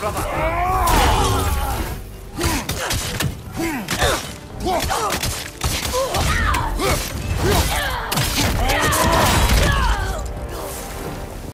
brother.